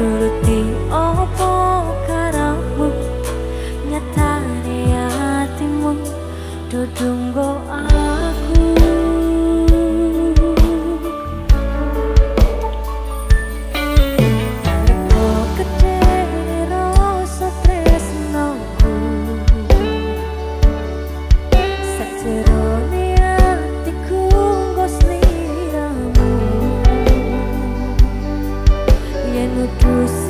sepimu nuruti the person